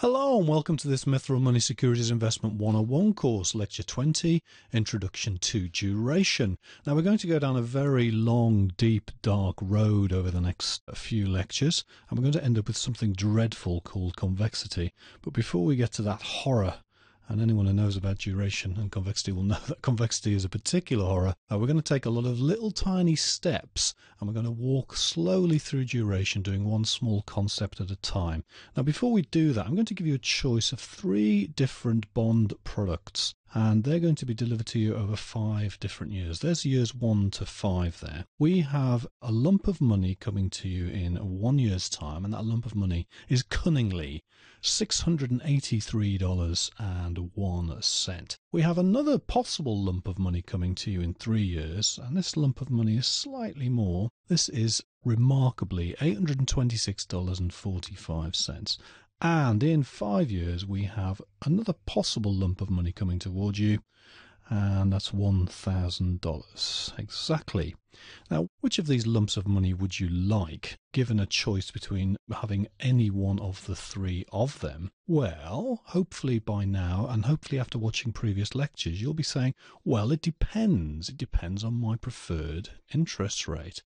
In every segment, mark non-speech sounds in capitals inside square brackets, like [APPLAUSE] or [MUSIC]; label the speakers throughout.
Speaker 1: Hello and welcome to this Mithril Money Securities Investment 101 course, Lecture 20, Introduction to Duration. Now we're going to go down a very long, deep, dark road over the next few lectures, and we're going to end up with something dreadful called convexity. But before we get to that horror, and anyone who knows about duration and convexity will [LAUGHS] know that convexity is a particular horror. Uh, we're going to take a lot of little tiny steps and we're going to walk slowly through duration, doing one small concept at a time. Now, before we do that, I'm going to give you a choice of three different bond products and they're going to be delivered to you over five different years. There's years one to five there. We have a lump of money coming to you in one year's time, and that lump of money is cunningly $683.01. We have another possible lump of money coming to you in three years, and this lump of money is slightly more. This is remarkably $826.45. And in five years, we have another possible lump of money coming towards you, and that's $1,000. Exactly. Now, which of these lumps of money would you like, given a choice between having any one of the three of them? Well, hopefully by now, and hopefully after watching previous lectures, you'll be saying, well, it depends. It depends on my preferred interest rate.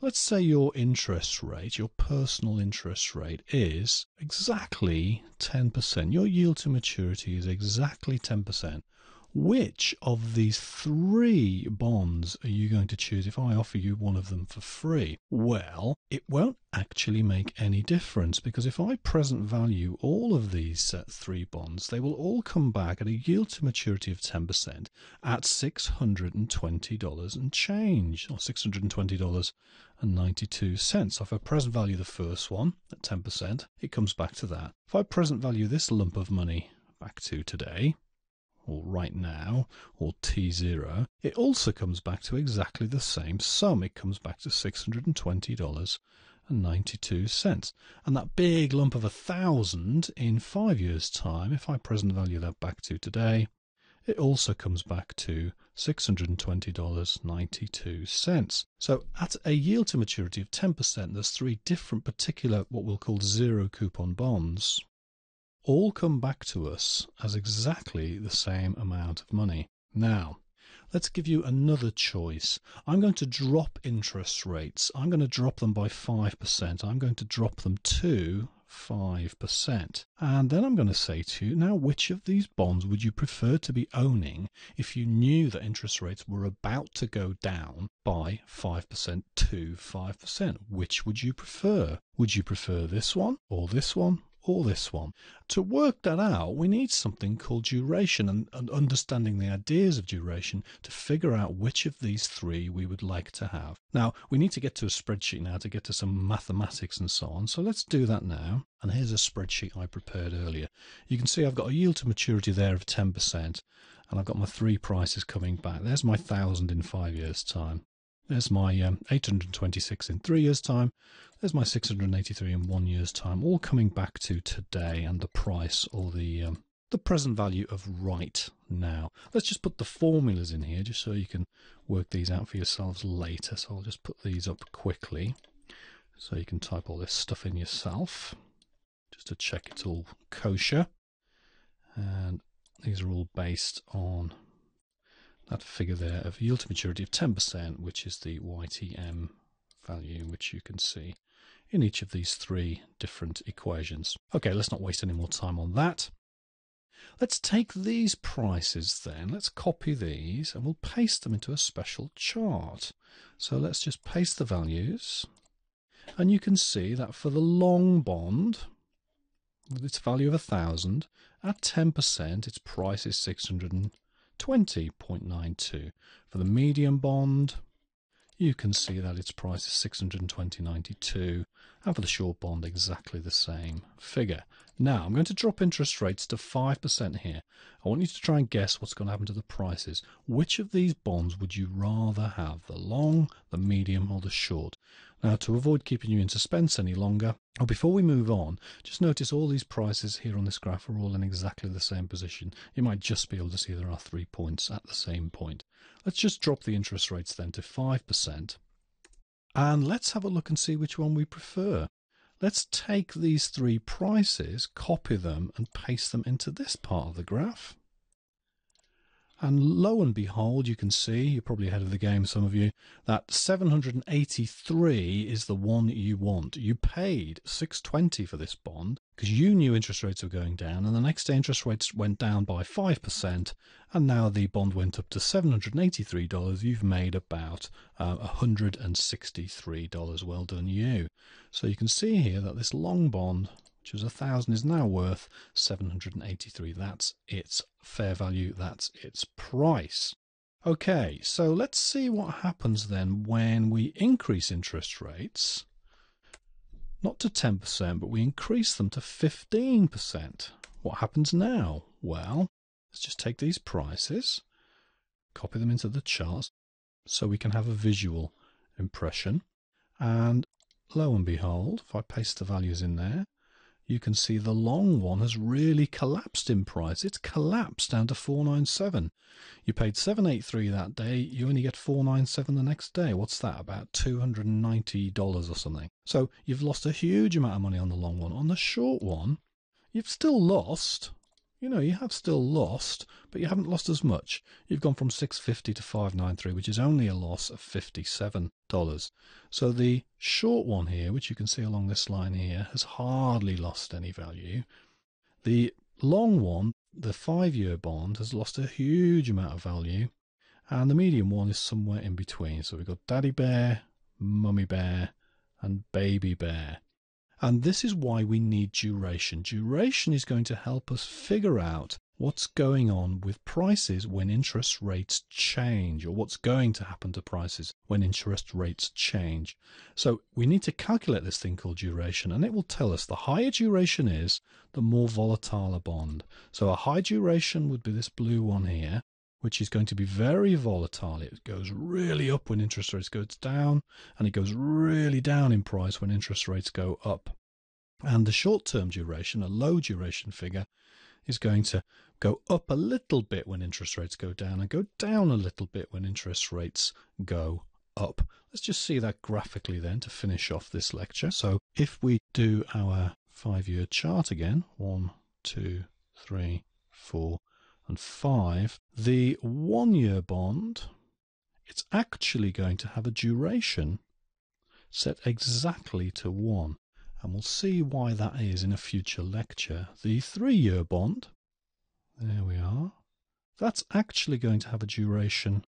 Speaker 1: Let's say your interest rate, your personal interest rate, is exactly 10%. Your yield to maturity is exactly 10%. Which of these three bonds are you going to choose if I offer you one of them for free? Well, it won't actually make any difference because if I present value all of these uh, three bonds, they will all come back at a yield to maturity of 10% at $620 and change, or $620.92. So if I present value the first one at 10%, it comes back to that. If I present value this lump of money back to today, or right now, or T0, it also comes back to exactly the same sum. It comes back to $620.92. And that big lump of a thousand in five years' time, if I present value that back to today, it also comes back to $620.92. So at a yield to maturity of 10%, there's three different particular what we'll call zero coupon bonds all come back to us as exactly the same amount of money. Now, let's give you another choice. I'm going to drop interest rates. I'm going to drop them by 5%. I'm going to drop them to 5%. And then I'm going to say to you, now which of these bonds would you prefer to be owning if you knew that interest rates were about to go down by 5% to 5%? Which would you prefer? Would you prefer this one or this one or this one. To work that out, we need something called duration and, and, understanding the ideas of duration to figure out which of these three we would like to have. Now, we need to get to a spreadsheet now to get to some mathematics and so on. So let's do that now. And here's a spreadsheet I prepared earlier. You can see I've got a yield to maturity there of 10%, and I've got my three prices coming back. There's my thousand in five years' time. There's my um, 826 in three years' time. There's my 683 in one year's time, all coming back to today and the price or the um, the present value of right now. Let's just put the formulas in here just so you can work these out for yourselves later. So I'll just put these up quickly so you can type all this stuff in yourself just to check it's all kosher. And these are all based on that figure there of yield to maturity of 10%, which is the YTM value, which you can see in each of these three different equations. Okay, let's not waste any more time on that. Let's take these prices then, let's copy these and we'll paste them into a special chart. So let's just paste the values and you can see that for the long bond, with its value of 1000 at 10% its price is 600 20.92. For the medium bond, you can see that its price is 620.92 and for the short bond exactly the same figure. Now I'm going to drop interest rates to 5% here. I want you to try and guess what's going to happen to the prices. Which of these bonds would you rather have, the long, the medium or the short? Now to avoid keeping you in suspense any longer, or before we move on, just notice all these prices here on this graph are all in exactly the same position. You might just be able to see there are three points at the same point. Let's just drop the interest rates then to 5%. And let's have a look and see which one we prefer. let's take these three prices, copy them, and paste them into this part of the graph. And lo and behold, you can see, you're probably ahead of the game, some of you, that 783 is the one you want. You paid 620 for this bond because you knew interest rates were going down, and the next day interest rates went down by 5%, and now the bond went up to $783. You've made about uh, $163. Well done, you. So you can see here that this long bond which was a thousand, is now worth 783. That's its fair value, that's its price. Okay, so let's see what happens then when we increase interest rates, not to 10%, but we increase them to 15%. What happens now? Well, let's just take these prices, copy them into the charts so we can have a visual impression. And lo and behold, if I paste the values in there, you can see the long one has really collapsed in price. It's collapsed down to 497. You paid 783 that day, you only get 497 the next day. What's that? About $290 or something. So you've lost a huge amount of money on the long one. On the short one, you've still lost, you know, you have still lost, but you haven't lost as much. You've gone from 650 to 593, which is only a loss of $57. So the short one here, which you can see along this line here, has hardly lost any value. The long one, the five-year bond, has lost a huge amount of value. And the medium one is somewhere in between. So we've got Daddy Bear, Mummy Bear, and Baby Bear. And this is why we need duration. Duration is going to help us figure out what's going on with prices when interest rates change, or what's going to happen to prices when interest rates change. So we need to calculate this thing called duration, and it will tell us the higher duration is, the more volatile a bond. So a high duration would be this blue one here, which is going to be very volatile. It goes really up when interest rates go down, and it goes really down in price when interest rates go up. And the short term duration, a low duration figure, is going to go up a little bit when interest rates go down and go down a little bit when interest rates go up. Let's just see that graphically then to finish off this lecture. So if we do our five year chart again, one, two, three, four, and 5, the one year bond, it's actually going to have a duration set exactly to 1. And we'll see why that is in a future lecture. The three year bond, there we are, that's actually going to have a duration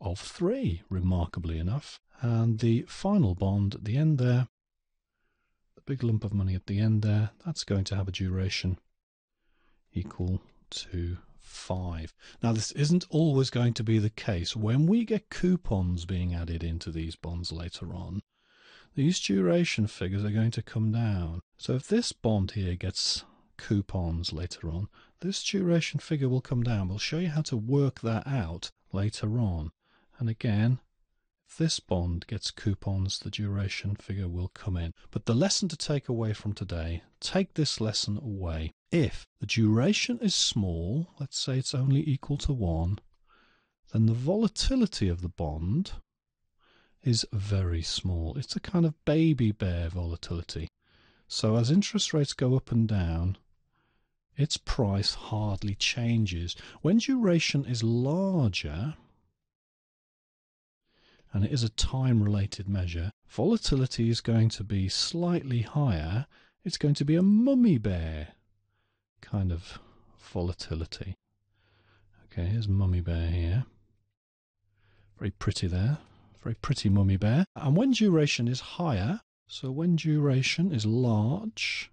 Speaker 1: of 3, remarkably enough. And the final bond at the end there, the big lump of money at the end there, that's going to have a duration equal to 5. Now, this isn't always going to be the case. When we get coupons being added into these bonds later on, these duration figures are going to come down. So if this bond here gets coupons later on, this duration figure will come down. We'll show you how to work that out later on. And again, this bond gets coupons, the duration figure will come in. But the lesson to take away from today, take this lesson away. If the duration is small, let's say it's only equal to 1, then the volatility of the bond is very small. It's a kind of baby bear volatility. So as interest rates go up and down, its price hardly changes. When duration is larger, and it is a time related measure, volatility is going to be slightly higher. It's going to be a mummy bear kind of volatility. Okay, here's mummy bear here. Very pretty there. Very pretty mummy bear. And when duration is higher, so when duration is large,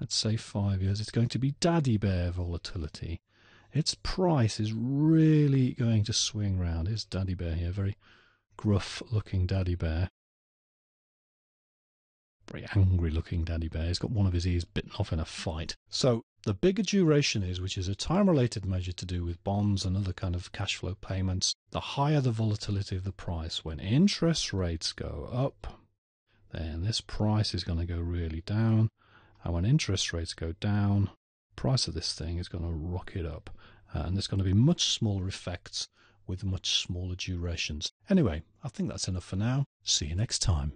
Speaker 1: let's say five years, it's going to be daddy bear volatility. Its price is really going to swing round. Here's daddy bear here, very gruff looking daddy bear. Very angry looking daddy bear. He's got one of his ears bitten off in a fight. So the bigger duration is, which is a time related measure to do with bonds and other kind of cash flow payments, the higher the volatility of the price. When interest rates go up, then this price is going to go really down. And when interest rates go down, price of this thing is going to rocket up. Uh, and there's going to be much smaller effects with much smaller durations. Anyway, I think that's enough for now. See you next time.